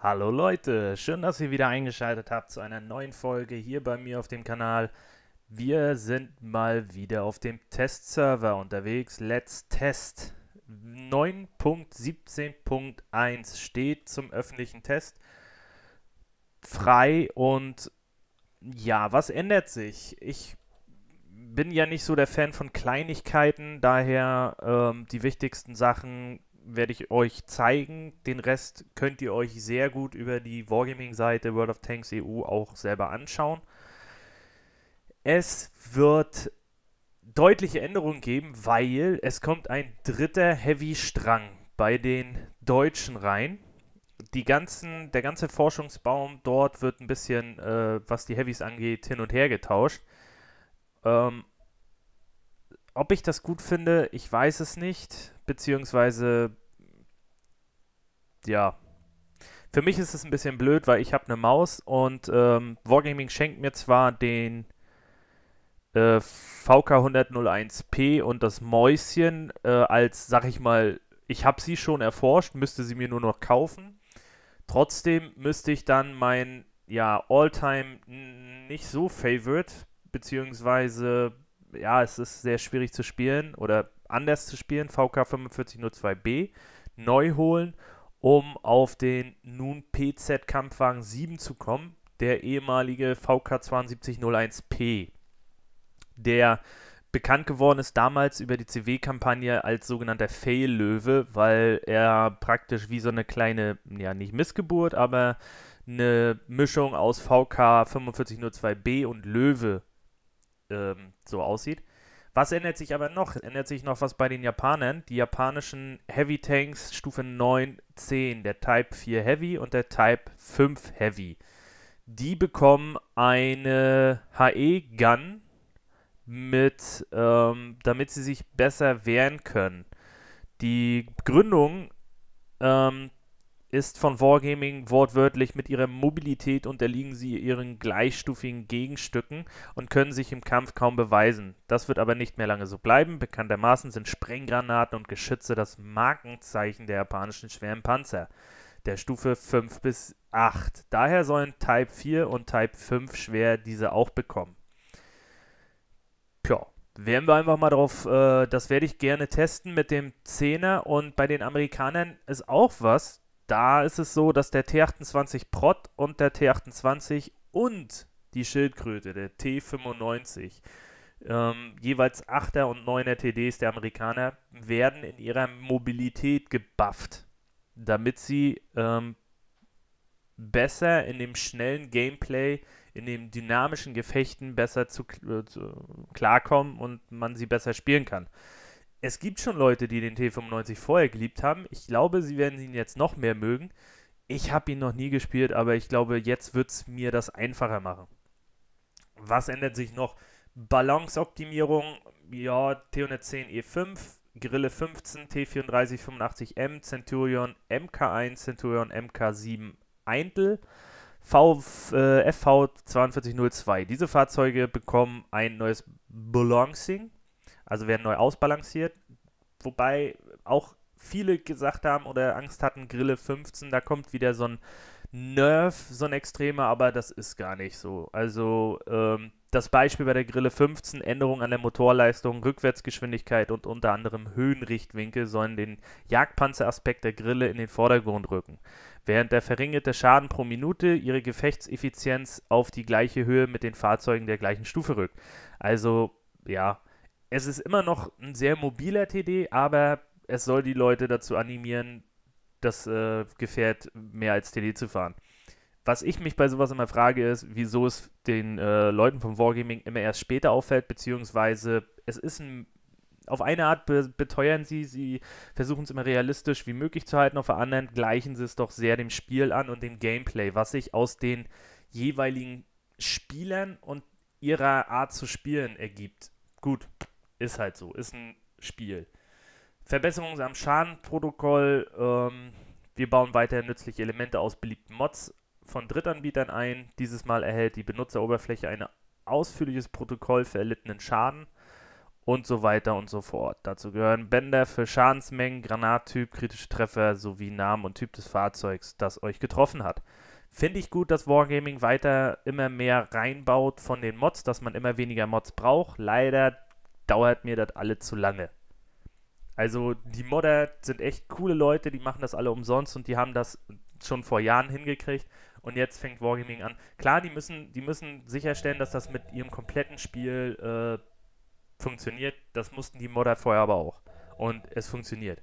Hallo Leute, schön, dass ihr wieder eingeschaltet habt zu einer neuen Folge hier bei mir auf dem Kanal. Wir sind mal wieder auf dem Testserver unterwegs. Let's Test 9.17.1 steht zum öffentlichen Test frei und ja, was ändert sich? Ich bin ja nicht so der Fan von Kleinigkeiten, daher ähm, die wichtigsten Sachen werde ich euch zeigen. Den Rest könnt ihr euch sehr gut über die Wargaming-Seite World of Tanks EU auch selber anschauen. Es wird deutliche Änderungen geben, weil es kommt ein dritter Heavy-Strang bei den Deutschen rein. Die ganzen, der ganze Forschungsbaum dort wird ein bisschen, äh, was die Heavys angeht, hin und her getauscht. Ähm, ob ich das gut finde, ich weiß es nicht. Beziehungsweise, ja. Für mich ist es ein bisschen blöd, weil ich habe eine Maus und ähm, Wargaming schenkt mir zwar den äh, VK 101P und das Mäuschen äh, als, sag ich mal, ich habe sie schon erforscht, müsste sie mir nur noch kaufen. Trotzdem müsste ich dann mein, ja, Alltime nicht so Favorite, beziehungsweise ja, es ist sehr schwierig zu spielen oder anders zu spielen, VK 4502B, neu holen, um auf den nun PZ Kampfwagen 7 zu kommen, der ehemalige VK 7201P, der bekannt geworden ist damals über die CW-Kampagne als sogenannter Fail-Löwe, weil er praktisch wie so eine kleine, ja nicht Missgeburt, aber eine Mischung aus VK 4502B und Löwe ähm, so aussieht. Was ändert sich aber noch? Ändert sich noch was bei den Japanern. Die japanischen Heavy Tanks Stufe 9, 10, der Type 4 Heavy und der Type 5 Heavy. Die bekommen eine HE-Gun mit, ähm, damit sie sich besser wehren können. Die Gründung ähm, ist von Wargaming wortwörtlich mit ihrer Mobilität unterliegen sie ihren gleichstufigen Gegenstücken und können sich im Kampf kaum beweisen. Das wird aber nicht mehr lange so bleiben. Bekanntermaßen sind Sprenggranaten und Geschütze das Markenzeichen der japanischen schweren Panzer, der Stufe 5 bis 8. Daher sollen Type 4 und Type 5 schwer diese auch bekommen. Tja, werden wir einfach mal drauf, äh, das werde ich gerne testen mit dem 10er und bei den Amerikanern ist auch was, da ist es so, dass der T28 Prot und der T28 und die Schildkröte, der T95, ähm, jeweils 8er und 9er TDs der Amerikaner, werden in ihrer Mobilität gebufft, damit sie ähm, besser in dem schnellen Gameplay, in den dynamischen Gefechten besser zu, äh, zu, klarkommen und man sie besser spielen kann es gibt schon Leute, die den T95 vorher geliebt haben. Ich glaube, sie werden ihn jetzt noch mehr mögen. Ich habe ihn noch nie gespielt, aber ich glaube, jetzt wird es mir das einfacher machen. Was ändert sich noch? Balanceoptimierung, ja, T110 E5, Grille 15, T34 85M, Centurion MK1, Centurion MK7 Eintel, v, äh, FV 4202. Diese Fahrzeuge bekommen ein neues Balancing, also werden neu ausbalanciert. Wobei auch viele gesagt haben oder Angst hatten, Grille 15, da kommt wieder so ein Nerf, so ein extremer, aber das ist gar nicht so. Also ähm, das Beispiel bei der Grille 15, Änderung an der Motorleistung, Rückwärtsgeschwindigkeit und unter anderem Höhenrichtwinkel sollen den Jagdpanzeraspekt der Grille in den Vordergrund rücken. Während der verringerte Schaden pro Minute ihre Gefechtseffizienz auf die gleiche Höhe mit den Fahrzeugen der gleichen Stufe rückt. Also, ja, es ist immer noch ein sehr mobiler TD, aber es soll die Leute dazu animieren, das äh, Gefährt mehr als TD zu fahren. Was ich mich bei sowas immer frage, ist, wieso es den äh, Leuten vom Wargaming immer erst später auffällt, beziehungsweise es ist ein auf eine Art be beteuern sie, sie versuchen es immer realistisch wie möglich zu halten, auf der anderen gleichen sie es doch sehr dem Spiel an und dem Gameplay, was sich aus den jeweiligen Spielern und ihrer Art zu spielen ergibt. Gut, ist halt so, ist ein Spiel. Verbesserungen am Schadenprotokoll. Ähm, wir bauen weiter nützliche Elemente aus beliebten Mods von Drittanbietern ein. Dieses Mal erhält die Benutzeroberfläche ein ausführliches Protokoll für erlittenen Schaden. und so weiter und so fort. Dazu gehören Bänder für Schadensmengen, Granattyp, kritische Treffer sowie Namen und Typ des Fahrzeugs, das euch getroffen hat. Finde ich gut, dass Wargaming weiter immer mehr reinbaut von den Mods, dass man immer weniger Mods braucht. Leider dauert mir das alle zu lange. Also die Modder sind echt coole Leute, die machen das alle umsonst und die haben das schon vor Jahren hingekriegt und jetzt fängt Wargaming an. Klar, die müssen, die müssen sicherstellen, dass das mit ihrem kompletten Spiel äh, funktioniert. Das mussten die Modder vorher aber auch. Und es funktioniert.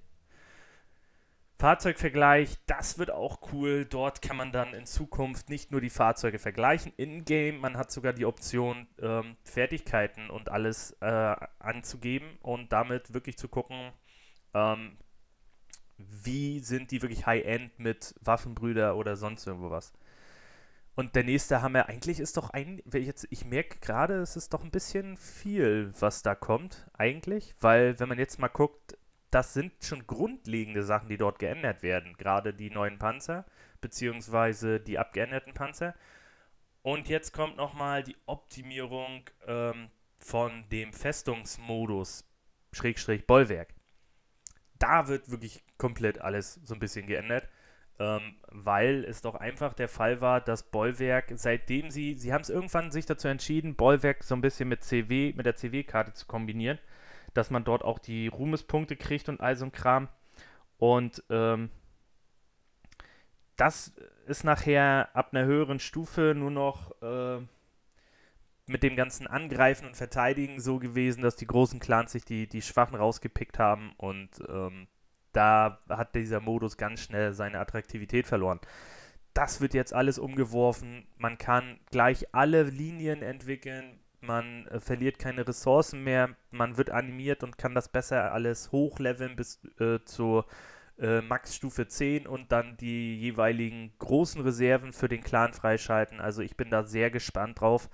Fahrzeugvergleich, das wird auch cool. Dort kann man dann in Zukunft nicht nur die Fahrzeuge vergleichen in-game, man hat sogar die Option, ähm, Fertigkeiten und alles äh, anzugeben und damit wirklich zu gucken, ähm, wie sind die wirklich High-End mit Waffenbrüder oder sonst irgendwo was. Und der nächste Hammer, eigentlich ist doch ein, jetzt, ich merke gerade, es ist doch ein bisschen viel, was da kommt, eigentlich, weil wenn man jetzt mal guckt, das sind schon grundlegende Sachen, die dort geändert werden. Gerade die neuen Panzer, beziehungsweise die abgeänderten Panzer. Und jetzt kommt nochmal die Optimierung ähm, von dem Festungsmodus, Schrägstrich Bollwerk. Da wird wirklich komplett alles so ein bisschen geändert. Ähm, weil es doch einfach der Fall war, dass Bollwerk, seitdem sie, sie haben es irgendwann sich dazu entschieden, Bollwerk so ein bisschen mit CW, mit der CW-Karte zu kombinieren dass man dort auch die Ruhmespunkte kriegt und all so ein Kram. Und ähm, das ist nachher ab einer höheren Stufe nur noch äh, mit dem ganzen Angreifen und Verteidigen so gewesen, dass die großen Clans sich die, die Schwachen rausgepickt haben und ähm, da hat dieser Modus ganz schnell seine Attraktivität verloren. Das wird jetzt alles umgeworfen. Man kann gleich alle Linien entwickeln man äh, verliert keine Ressourcen mehr, man wird animiert und kann das besser alles hochleveln bis äh, zur äh, Max-Stufe 10 und dann die jeweiligen großen Reserven für den Clan freischalten. Also ich bin da sehr gespannt drauf,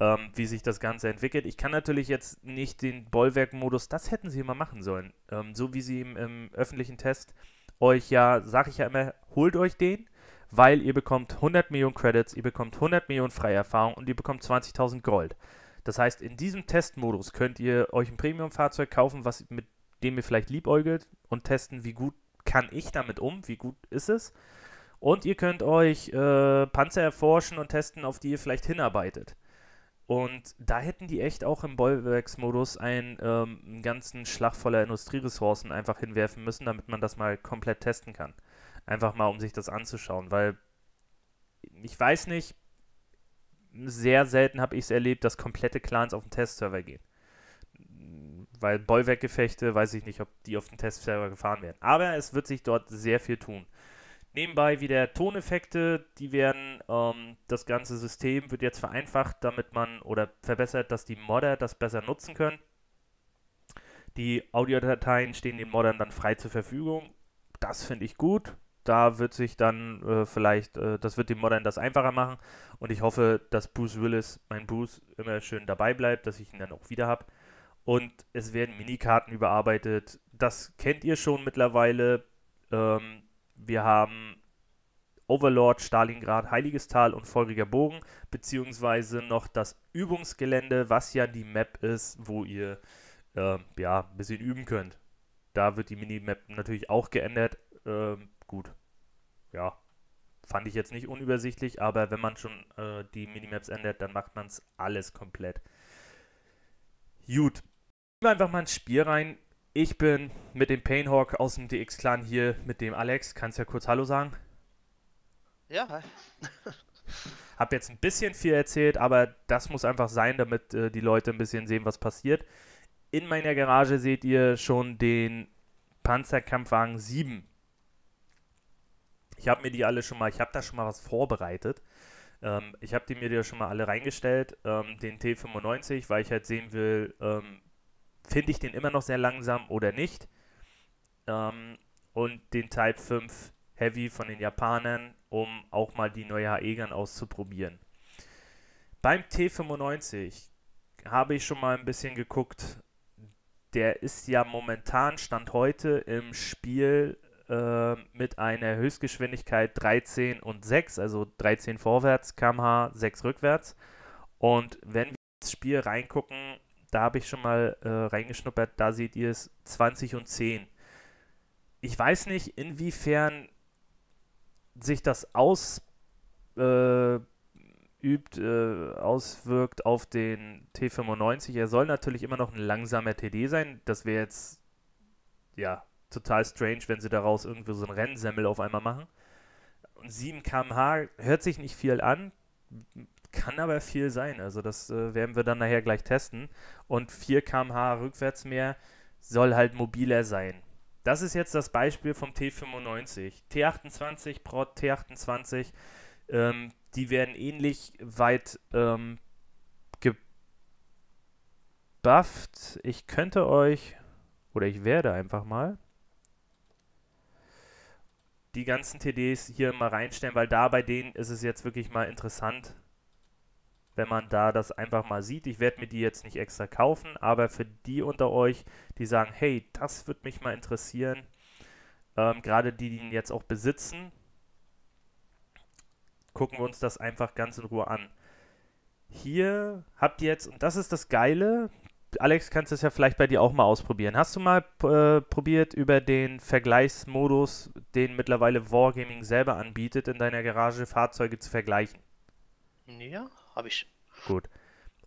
ähm, wie sich das Ganze entwickelt. Ich kann natürlich jetzt nicht den Bollwerk-Modus, das hätten sie immer machen sollen. Ähm, so wie sie im, im öffentlichen Test euch ja, sag ich ja immer, holt euch den, weil ihr bekommt 100 Millionen Credits, ihr bekommt 100 Millionen Freierfahrung und ihr bekommt 20.000 Gold. Das heißt, in diesem Testmodus könnt ihr euch ein Premium-Fahrzeug kaufen, was, mit dem ihr vielleicht liebäugelt und testen, wie gut kann ich damit um, wie gut ist es. Und ihr könnt euch äh, Panzer erforschen und testen, auf die ihr vielleicht hinarbeitet. Und da hätten die echt auch im Bollwerksmodus einen, ähm, einen ganzen Schlag voller Industrieressourcen einfach hinwerfen müssen, damit man das mal komplett testen kann. Einfach mal, um sich das anzuschauen, weil ich weiß nicht, sehr selten habe ich es erlebt, dass komplette Clans auf den Testserver gehen. Weil Bollwerkgefechte, weiß ich nicht, ob die auf den Testserver gefahren werden. Aber es wird sich dort sehr viel tun. Nebenbei wieder Toneffekte, die werden, ähm, das ganze System wird jetzt vereinfacht, damit man oder verbessert, dass die Modder das besser nutzen können. Die Audiodateien stehen den Moddern dann frei zur Verfügung. Das finde ich gut da wird sich dann äh, vielleicht, äh, das wird dem Modern das einfacher machen und ich hoffe, dass Bruce Willis, mein Bruce, immer schön dabei bleibt, dass ich ihn dann auch wieder habe. Und es werden Minikarten überarbeitet. Das kennt ihr schon mittlerweile. Ähm, wir haben Overlord, Stalingrad, Heiliges Tal und Feuriger Bogen, beziehungsweise noch das Übungsgelände, was ja die Map ist, wo ihr äh, ja, ein bisschen üben könnt. Da wird die Minimap natürlich auch geändert. Ähm, gut. Ja, fand ich jetzt nicht unübersichtlich, aber wenn man schon äh, die Minimaps ändert, dann macht man es alles komplett. Gut. Gehen wir einfach mal ins Spiel rein. Ich bin mit dem Painhawk aus dem DX-Clan hier mit dem Alex. Kannst ja kurz Hallo sagen? Ja, hi. Hab jetzt ein bisschen viel erzählt, aber das muss einfach sein, damit äh, die Leute ein bisschen sehen, was passiert. In meiner Garage seht ihr schon den Panzerkampfwagen 7 ich habe mir die alle schon mal, ich habe da schon mal was vorbereitet. Ähm, ich habe die mir ja schon mal alle reingestellt. Ähm, den T95, weil ich halt sehen will, ähm, finde ich den immer noch sehr langsam oder nicht. Ähm, und den Type 5 Heavy von den Japanern, um auch mal die neue HE-Gun auszuprobieren. Beim T95 habe ich schon mal ein bisschen geguckt. Der ist ja momentan, Stand heute, im Spiel äh, mit einer Höchstgeschwindigkeit 13 und 6, also 13 vorwärts, kmh, 6 rückwärts. Und wenn wir ins Spiel reingucken, da habe ich schon mal äh, reingeschnuppert, da seht ihr es 20 und 10. Ich weiß nicht, inwiefern sich das aus äh, äh, auswirkt auf den T95. Er soll natürlich immer noch ein langsamer TD sein. Das wäre jetzt, ja, total strange, wenn sie daraus irgendwie so ein Rennsemmel auf einmal machen. Und 7 km/h hört sich nicht viel an, kann aber viel sein. Also das äh, werden wir dann nachher gleich testen. Und 4 km/h rückwärts mehr soll halt mobiler sein. Das ist jetzt das Beispiel vom T95. T28 Prot, T28 ähm, die werden ähnlich weit ähm, gebufft. Ich könnte euch, oder ich werde einfach mal, die ganzen TDs hier mal reinstellen, weil da bei denen ist es jetzt wirklich mal interessant, wenn man da das einfach mal sieht. Ich werde mir die jetzt nicht extra kaufen, aber für die unter euch, die sagen, hey, das würde mich mal interessieren, ähm, gerade die, die ihn jetzt auch besitzen, gucken wir uns das einfach ganz in Ruhe an. Hier habt ihr jetzt, und das ist das Geile, Alex, kannst du es ja vielleicht bei dir auch mal ausprobieren. Hast du mal äh, probiert, über den Vergleichsmodus, den mittlerweile Wargaming selber anbietet, in deiner Garage Fahrzeuge zu vergleichen? Ja, habe ich. Gut.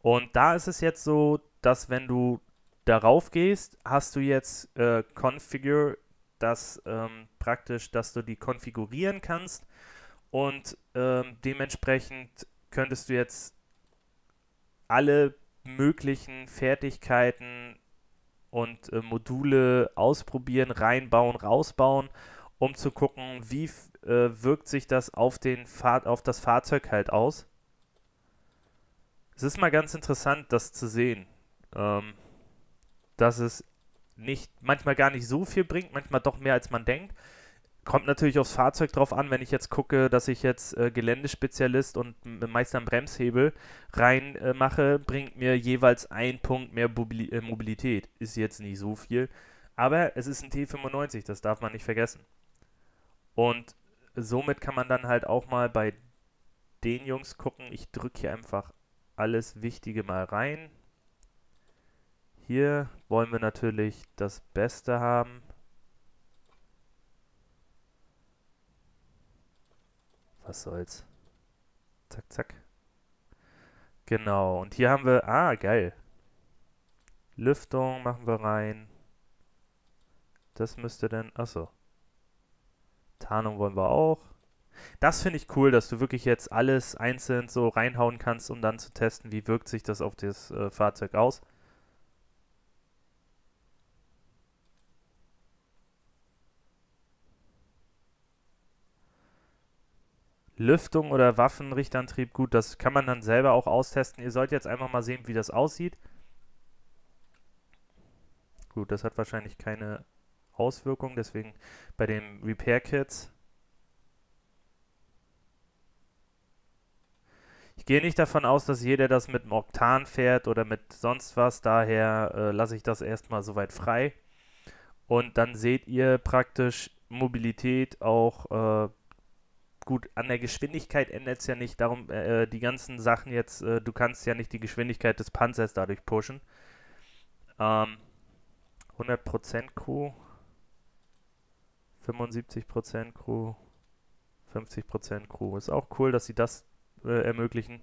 Und da ist es jetzt so, dass wenn du darauf gehst, hast du jetzt äh, Configure, das ähm, praktisch, dass du die konfigurieren kannst und ähm, dementsprechend könntest du jetzt alle möglichen Fertigkeiten und äh, Module ausprobieren, reinbauen, rausbauen, um zu gucken, wie äh, wirkt sich das auf, den Fahr auf das Fahrzeug halt aus. Es ist mal ganz interessant, das zu sehen, ähm, dass es nicht manchmal gar nicht so viel bringt, manchmal doch mehr als man denkt. Kommt natürlich aufs Fahrzeug drauf an, wenn ich jetzt gucke, dass ich jetzt äh, Geländespezialist und Meister am Bremshebel reinmache, äh, bringt mir jeweils ein Punkt mehr Mobili äh, Mobilität. Ist jetzt nicht so viel, aber es ist ein T95, das darf man nicht vergessen. Und somit kann man dann halt auch mal bei den Jungs gucken. Ich drücke hier einfach alles Wichtige mal rein. Hier wollen wir natürlich das Beste haben. Was soll's. Zack, zack. Genau, und hier haben wir, ah, geil. Lüftung machen wir rein. Das müsste dann, achso. Tarnung wollen wir auch. Das finde ich cool, dass du wirklich jetzt alles einzeln so reinhauen kannst, um dann zu testen, wie wirkt sich das auf das äh, Fahrzeug aus. Lüftung oder Waffenrichtantrieb, gut, das kann man dann selber auch austesten. Ihr sollt jetzt einfach mal sehen, wie das aussieht. Gut, das hat wahrscheinlich keine Auswirkung, deswegen bei den Repair Kits. Ich gehe nicht davon aus, dass jeder das mit einem fährt oder mit sonst was, daher äh, lasse ich das erstmal soweit frei. Und dann seht ihr praktisch Mobilität auch äh, gut, an der Geschwindigkeit ändert es ja nicht. Darum, äh, äh, die ganzen Sachen jetzt, äh, du kannst ja nicht die Geschwindigkeit des Panzers dadurch pushen. Ähm, 100% Crew, 75% Crew, 50% Crew. Ist auch cool, dass sie das äh, ermöglichen.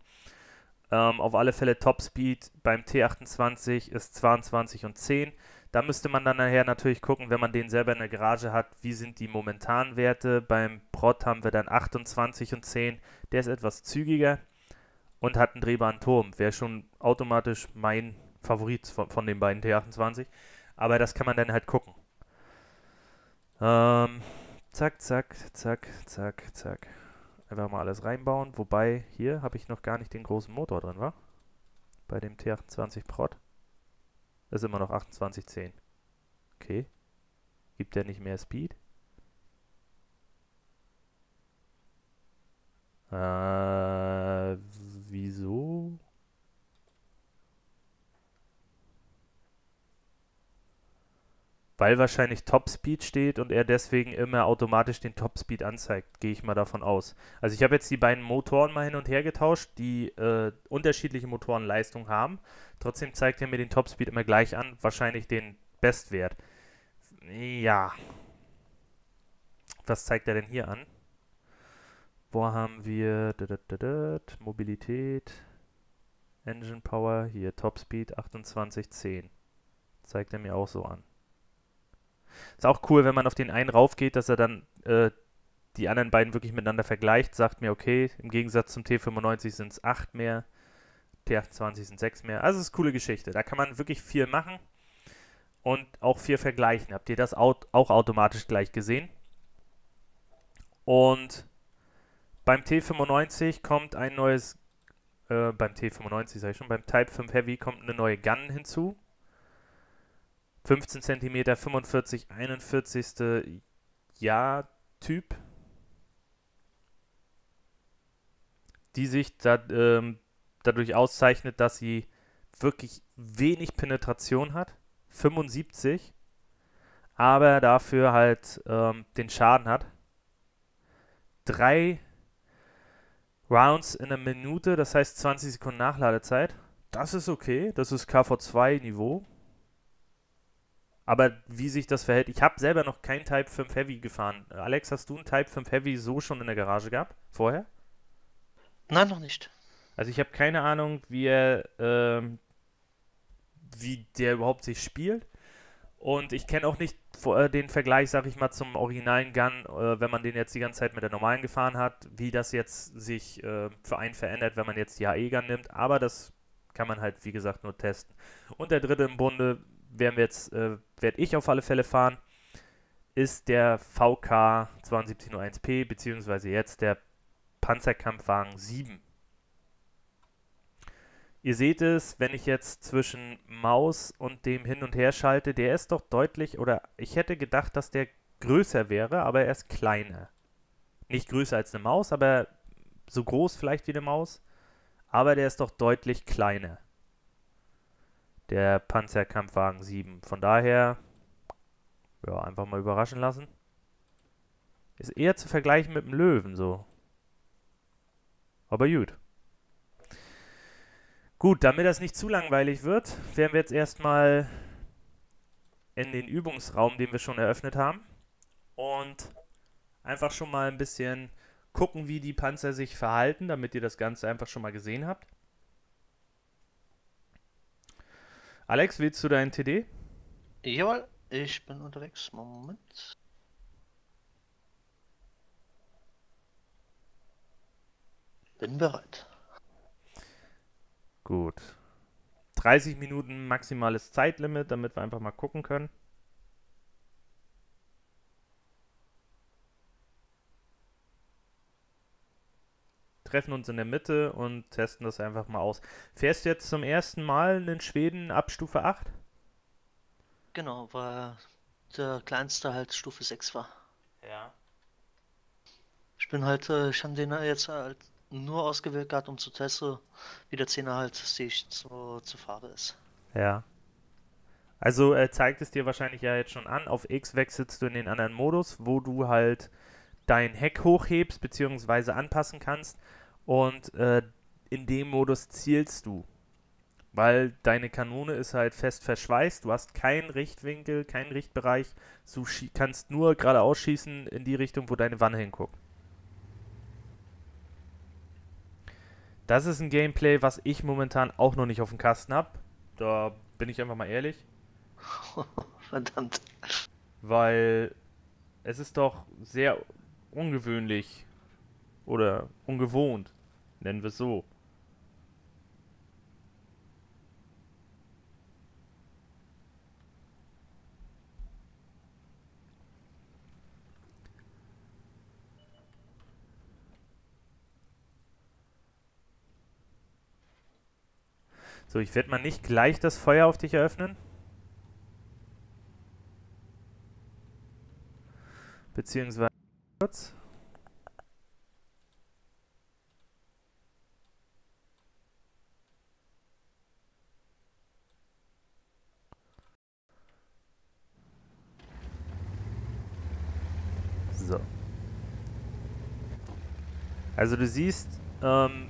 Ähm, auf alle Fälle Top Speed beim T28 ist 22 und 10. Da müsste man dann nachher natürlich gucken, wenn man den selber in der Garage hat, wie sind die momentanen Werte. Beim Prot haben wir dann 28 und 10. Der ist etwas zügiger und hat einen drehbaren Turm. Wäre schon automatisch mein Favorit von, von den beiden T28. Aber das kann man dann halt gucken. Ähm, zack, zack, zack, zack, zack. Einfach mal alles reinbauen. Wobei, hier habe ich noch gar nicht den großen Motor drin, wa? Bei dem T28 Prot. Das ist immer noch 28,10. Okay. Gibt der nicht mehr Speed? Äh, wieso? Weil wahrscheinlich Topspeed steht und er deswegen immer automatisch den Topspeed anzeigt, gehe ich mal davon aus. Also ich habe jetzt die beiden Motoren mal hin und her getauscht, die äh, unterschiedliche Motorenleistung haben. Trotzdem zeigt er mir den Topspeed immer gleich an, wahrscheinlich den Bestwert. Ja. Was zeigt er denn hier an? Wo haben wir Mobilität, Engine Power, hier Topspeed 2810. Zeigt er mir auch so an. Ist auch cool, wenn man auf den einen raufgeht, dass er dann äh, die anderen beiden wirklich miteinander vergleicht, sagt mir, okay, im Gegensatz zum T95 sind es 8 mehr, T28 sind 6 mehr. Also es ist eine coole Geschichte. Da kann man wirklich viel machen und auch viel vergleichen. Habt ihr das auch automatisch gleich gesehen? Und beim T95 kommt ein neues, äh, beim T95 sage ich schon, beim Type 5 Heavy kommt eine neue Gun hinzu. 15 cm, 45, 41. Jahr Typ. Die sich da, ähm, dadurch auszeichnet, dass sie wirklich wenig Penetration hat. 75. Aber dafür halt ähm, den Schaden hat. Drei Rounds in einer Minute, das heißt 20 Sekunden Nachladezeit. Das ist okay. Das ist KV2-Niveau. Aber wie sich das verhält, ich habe selber noch kein Type 5 Heavy gefahren. Alex, hast du ein Type 5 Heavy so schon in der Garage gehabt? Vorher? Nein, noch nicht. Also ich habe keine Ahnung, wie er, ähm, wie der überhaupt sich spielt. Und ich kenne auch nicht äh, den Vergleich, sag ich mal, zum originalen Gun, äh, wenn man den jetzt die ganze Zeit mit der normalen gefahren hat, wie das jetzt sich äh, für einen verändert, wenn man jetzt die HE-Gun nimmt. Aber das kann man halt, wie gesagt, nur testen. Und der dritte im Bunde, werden wir jetzt, äh, werde ich auf alle Fälle fahren, ist der VK 7201P, beziehungsweise jetzt der Panzerkampfwagen 7. Ihr seht es, wenn ich jetzt zwischen Maus und dem hin und her schalte, der ist doch deutlich, oder ich hätte gedacht, dass der größer wäre, aber er ist kleiner. Nicht größer als eine Maus, aber so groß vielleicht wie eine Maus, aber der ist doch deutlich kleiner der Panzerkampfwagen 7. Von daher, ja, einfach mal überraschen lassen. Ist eher zu vergleichen mit dem Löwen so. Aber gut. Gut, damit das nicht zu langweilig wird, werden wir jetzt erstmal in den Übungsraum, den wir schon eröffnet haben. Und einfach schon mal ein bisschen gucken, wie die Panzer sich verhalten, damit ihr das Ganze einfach schon mal gesehen habt. Alex, willst du deinen TD? Jawohl, ich bin unterwegs. Moment. Bin bereit. Gut. 30 Minuten maximales Zeitlimit, damit wir einfach mal gucken können. Treffen uns in der Mitte und testen das einfach mal aus. Fährst du jetzt zum ersten Mal in Schweden ab Stufe 8? Genau, weil der kleinste halt Stufe 6 war. Ja. Ich bin halt, äh, ich habe den jetzt halt nur ausgewählt gehabt, um zu testen, wie der 10er halt sich zu, zu fahren ist. Ja. Also er zeigt es dir wahrscheinlich ja jetzt schon an. Auf X wechselst du in den anderen Modus, wo du halt dein Heck hochhebst bzw. anpassen kannst und äh, in dem Modus zielst du. Weil deine Kanone ist halt fest verschweißt, du hast keinen Richtwinkel, keinen Richtbereich, du kannst nur geradeaus schießen in die Richtung, wo deine Wanne hinguckt. Das ist ein Gameplay, was ich momentan auch noch nicht auf dem Kasten habe. Da bin ich einfach mal ehrlich. Verdammt. Weil es ist doch sehr ungewöhnlich oder ungewohnt, Nennen wir es so. So, ich werde mal nicht gleich das Feuer auf dich eröffnen. Beziehungsweise kurz. Also du siehst, ähm,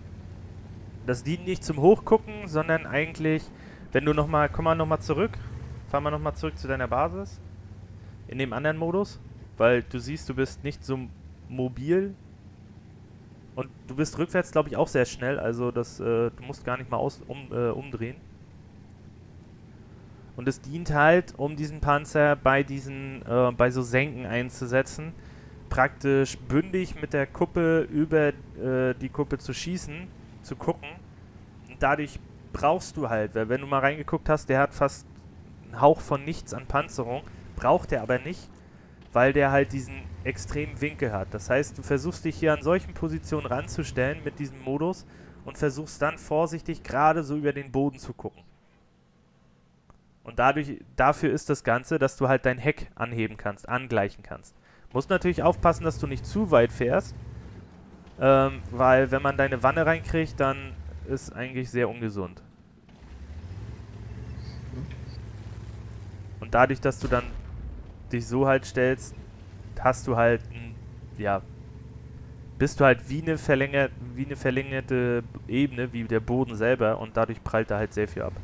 das dient nicht zum Hochgucken, sondern eigentlich, wenn du nochmal, komm mal nochmal zurück, fahr mal nochmal zurück zu deiner Basis, in dem anderen Modus, weil du siehst, du bist nicht so mobil und du bist rückwärts, glaube ich, auch sehr schnell, also das, äh, du musst gar nicht mal aus, um, äh, umdrehen. Und es dient halt, um diesen Panzer bei diesen, äh, bei so Senken einzusetzen, praktisch bündig mit der Kuppe über äh, die Kuppe zu schießen, zu gucken. Und dadurch brauchst du halt, weil wenn du mal reingeguckt hast, der hat fast einen Hauch von nichts an Panzerung, braucht er aber nicht, weil der halt diesen extremen Winkel hat. Das heißt, du versuchst dich hier an solchen Positionen ranzustellen mit diesem Modus und versuchst dann vorsichtig gerade so über den Boden zu gucken. Und dadurch, dafür ist das Ganze, dass du halt dein Heck anheben kannst, angleichen kannst. Musst natürlich aufpassen, dass du nicht zu weit fährst, ähm, weil wenn man deine Wanne reinkriegt, dann ist eigentlich sehr ungesund. Und dadurch, dass du dann dich so halt stellst, hast du halt, ja, bist du halt wie eine, verlängert, wie eine verlängerte Ebene, wie der Boden selber und dadurch prallt da halt sehr viel ab.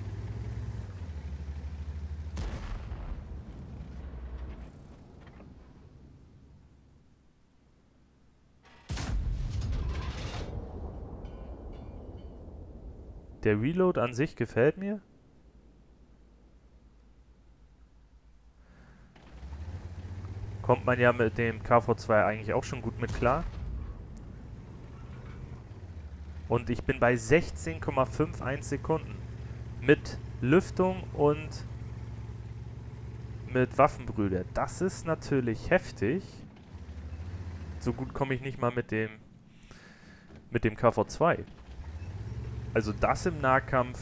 Der Reload an sich gefällt mir. Kommt man ja mit dem KV2 eigentlich auch schon gut mit klar. Und ich bin bei 16,51 Sekunden. Mit Lüftung und mit Waffenbrüder. Das ist natürlich heftig. So gut komme ich nicht mal mit dem mit dem KV2. Also das im Nahkampf,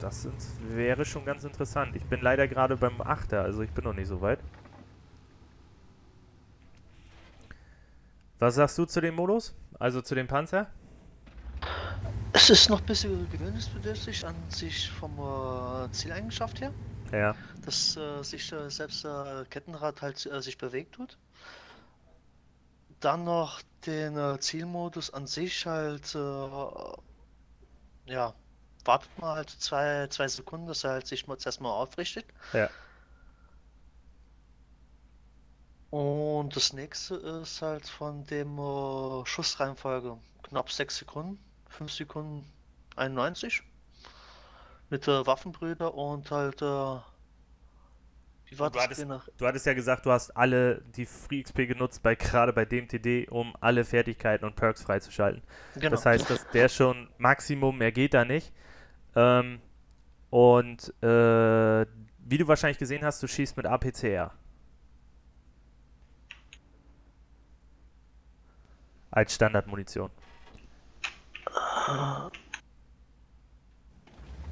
das wäre schon ganz interessant. Ich bin leider gerade beim Achter, also ich bin noch nicht so weit. Was sagst du zu dem Modus? Also zu dem Panzer? Es ist noch ein bisschen gewöhnungsbedürftig an sich vom äh, Zieleigenschaft her. Ja. Dass äh, sich äh, selbst der äh, Kettenrad halt äh, sich bewegt tut. Dann noch den äh, Zielmodus an sich halt ja, wartet mal halt zwei, zwei Sekunden, dass er halt sich mal erstmal aufrichtet. Ja. Und das nächste ist halt von dem äh, Schussreihenfolge knapp 6 Sekunden, 5 Sekunden 91 mit der äh, Waffenbrüder und halt äh, wie war du, das hattest, du hattest ja gesagt, du hast alle die Free XP genutzt, bei, gerade bei dem TD, um alle Fertigkeiten und Perks freizuschalten. Genau. Das heißt, dass der schon Maximum, mehr geht da nicht. Ähm, und äh, wie du wahrscheinlich gesehen hast, du schießt mit APCR. Als Standardmunition.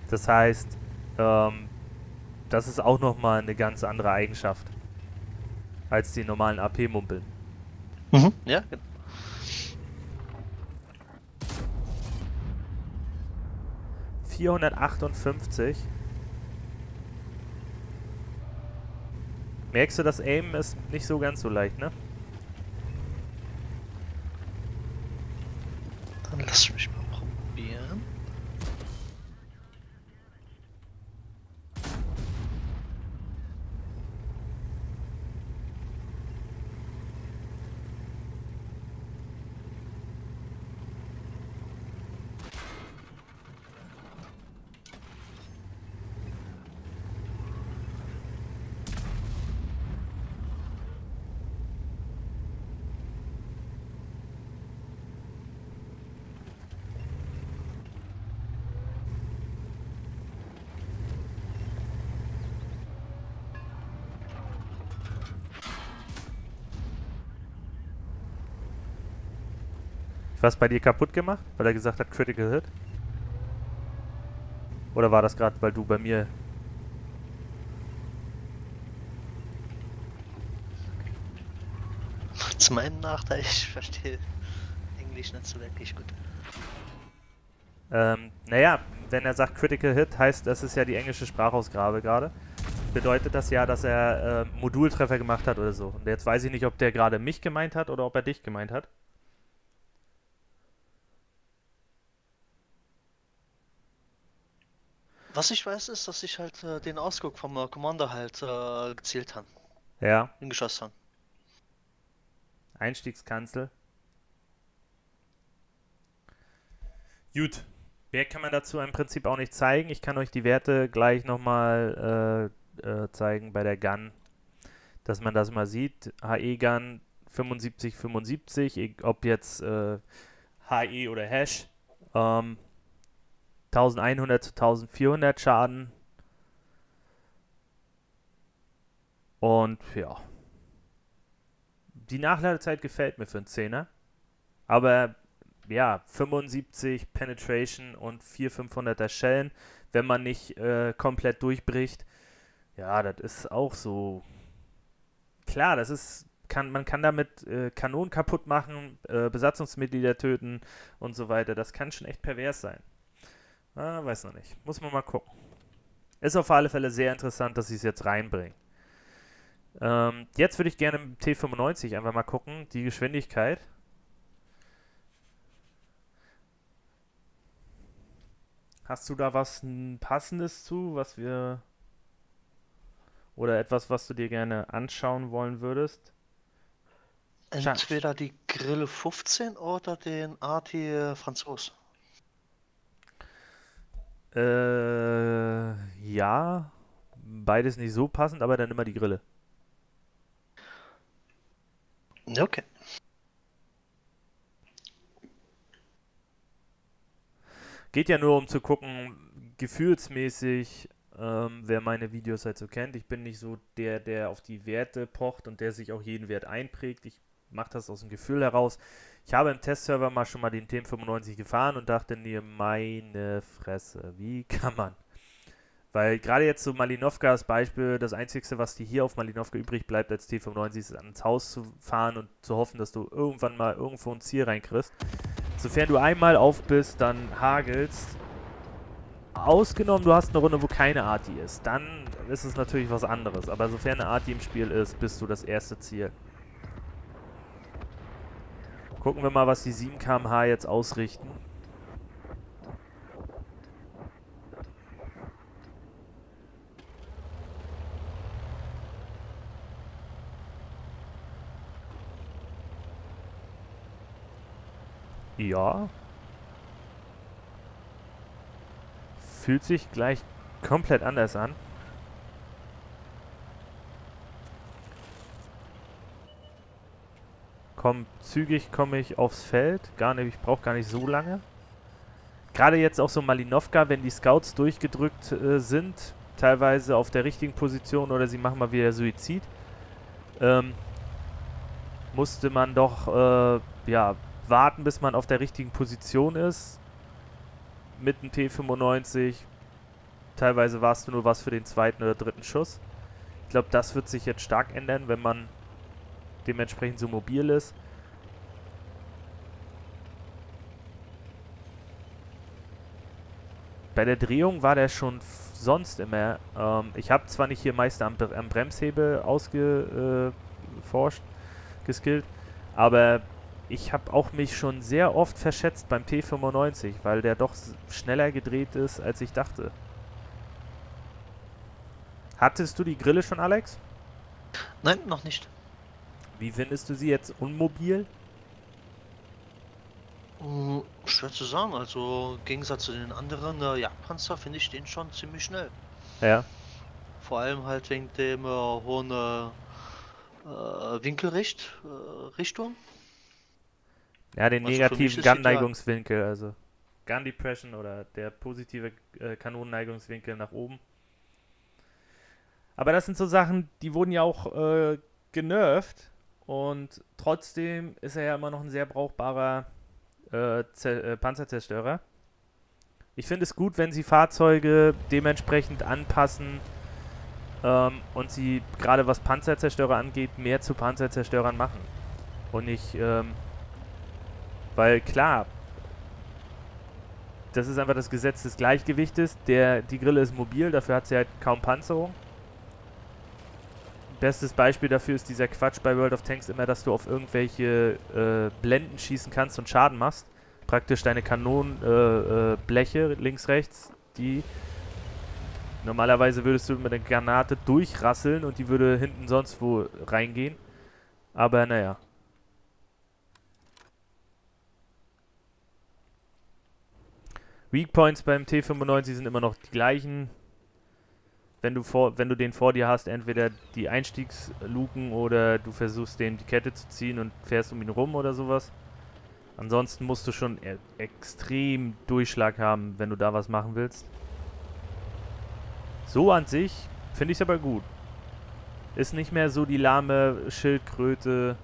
Das heißt, ähm, das ist auch nochmal eine ganz andere Eigenschaft als die normalen AP-Mumpeln. Mhm. Ja, genau. ...458. Merkst du, das Aim ist nicht so ganz so leicht, ne? Dann lass mich mal was bei dir kaputt gemacht, weil er gesagt hat Critical Hit? Oder war das gerade, weil du bei mir... Zu meinem Nachteil, ich verstehe Englisch nicht so wirklich gut. Ähm, naja, wenn er sagt Critical Hit, heißt, das ist ja die englische Sprachausgabe gerade. Bedeutet das ja, dass er äh, Modultreffer gemacht hat oder so. Und jetzt weiß ich nicht, ob der gerade mich gemeint hat oder ob er dich gemeint hat. Was ich weiß, ist, dass ich halt äh, den Ausguck vom äh, Commander halt äh, gezielt habe, Ja, den geschossen habe. Einstiegskanzel. Gut. Mehr kann man dazu im Prinzip auch nicht zeigen. Ich kann euch die Werte gleich nochmal äh, äh, zeigen bei der Gun, dass man das mal sieht. HE-Gun 75, 75, e- ob jetzt äh, HE oder Hash. Ähm, 1100 zu 1400 Schaden. Und ja. Die Nachladezeit gefällt mir für einen 10er. Aber ja, 75 Penetration und 400, 500er Schellen, wenn man nicht äh, komplett durchbricht. Ja, das ist auch so. Klar, das ist. Kann, man kann damit äh, Kanonen kaputt machen, äh, Besatzungsmitglieder töten und so weiter. Das kann schon echt pervers sein. Ah, weiß noch nicht. Muss man mal gucken. Ist auf alle Fälle sehr interessant, dass sie es jetzt reinbringen. Ähm, jetzt würde ich gerne im T95 einfach mal gucken, die Geschwindigkeit. Hast du da was passendes zu, was wir oder etwas, was du dir gerne anschauen wollen würdest? Entweder die Grille 15 oder den AT Franzos. Äh, ja, beides nicht so passend, aber dann immer die Grille. Okay. Geht ja nur um zu gucken, gefühlsmäßig, ähm, wer meine Videos halt so kennt. Ich bin nicht so der, der auf die Werte pocht und der sich auch jeden Wert einprägt. Ich mache das aus dem Gefühl heraus. Ich habe im Testserver mal schon mal den TM95 gefahren und dachte mir, meine Fresse, wie kann man? Weil gerade jetzt so Malinovka als Beispiel, das Einzige, was dir hier auf Malinovka übrig bleibt als T95, ist ans Haus zu fahren und zu hoffen, dass du irgendwann mal irgendwo ein Ziel reinkriegst. Sofern du einmal auf bist, dann hagelst. Ausgenommen, du hast eine Runde, wo keine Arti ist. Dann ist es natürlich was anderes. Aber sofern eine Arti im Spiel ist, bist du das erste Ziel. Gucken wir mal, was die 7 km/h jetzt ausrichten. Ja. Fühlt sich gleich komplett anders an. Komm, zügig komme ich aufs Feld. Gar nicht, ich brauche gar nicht so lange. Gerade jetzt auch so Malinovka, wenn die Scouts durchgedrückt äh, sind, teilweise auf der richtigen Position oder sie machen mal wieder Suizid, ähm, musste man doch äh, ja, warten, bis man auf der richtigen Position ist. Mit einem T95. Teilweise warst du nur was für den zweiten oder dritten Schuss. Ich glaube, das wird sich jetzt stark ändern, wenn man dementsprechend so mobil ist. Bei der Drehung war der schon sonst immer. Ähm, ich habe zwar nicht hier meist am, am Bremshebel ausgeforscht, geskillt, aber ich habe auch mich schon sehr oft verschätzt beim T95, weil der doch schneller gedreht ist, als ich dachte. Hattest du die Grille schon, Alex? Nein, noch nicht. Wie findest du sie jetzt unmobil? Hm, schwer zu sagen. Also im Gegensatz zu den anderen äh, Jagdpanzer finde ich den schon ziemlich schnell. Ja. Vor allem halt wegen dem äh, hohen äh, äh, Winkelricht, äh, Richtung. Ja, den Also negativen. Gun-Neigungswinkel, also Gun Depression oder der positive äh, Kanonenneigungswinkel nach oben. Aber das sind so Sachen, die wurden ja auch äh, genervt und trotzdem ist er ja immer noch ein sehr brauchbarer äh, äh, Panzerzerstörer. Ich finde es gut, wenn sie Fahrzeuge dementsprechend anpassen ähm, und sie gerade was Panzerzerstörer angeht, mehr zu Panzerzerstörern machen. Und nicht ähm, weil klar, das ist einfach das Gesetz des Gleichgewichtes. Der, die Grille ist mobil, dafür hat sie halt kaum Panzerung. Bestes Beispiel dafür ist dieser Quatsch bei World of Tanks immer, dass du auf irgendwelche äh, Blenden schießen kannst und Schaden machst. Praktisch deine Kanonenbleche äh, äh, links, rechts, die Normalerweise würdest du mit einer Granate durchrasseln und die würde hinten sonst wo reingehen. Aber naja. Weak Points beim T95 sind immer noch die gleichen. Wenn du, vor, wenn du den vor dir hast, entweder die Einstiegsluken oder du versuchst den die Kette zu ziehen und fährst um ihn rum oder sowas. Ansonsten musst du schon e extrem Durchschlag haben, wenn du da was machen willst. So an sich finde ich es aber gut. Ist nicht mehr so die lahme Schildkröte,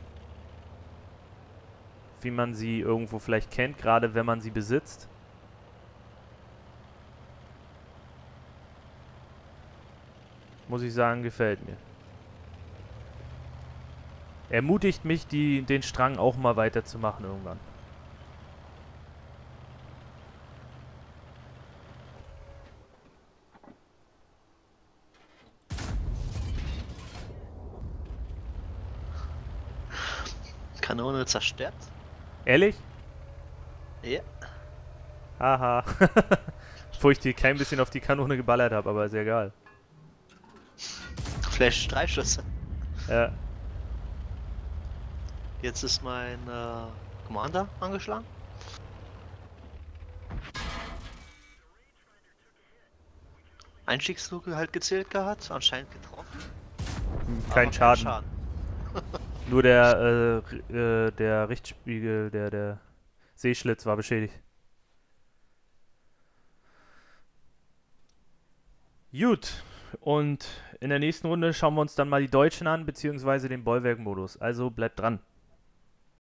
wie man sie irgendwo vielleicht kennt, gerade wenn man sie besitzt. Muss ich sagen, gefällt mir. Ermutigt mich, die, den Strang auch mal weiterzumachen irgendwann. Kanone zerstört. Ehrlich? Ja. Haha. Wo ich die kein bisschen auf die Kanone geballert habe, aber ist egal. Flash drei Schüsse. Ja. Jetzt ist mein äh, Commander angeschlagen. Einstiegsluke halt gezählt gehabt, anscheinend getroffen. Kein aber Schaden. Schaden. Nur der, äh, äh, der Richtspiegel, der, der Seeschlitz war beschädigt. Gut, und in der nächsten Runde schauen wir uns dann mal die Deutschen an, beziehungsweise den Bollwerk-Modus. Also bleibt dran.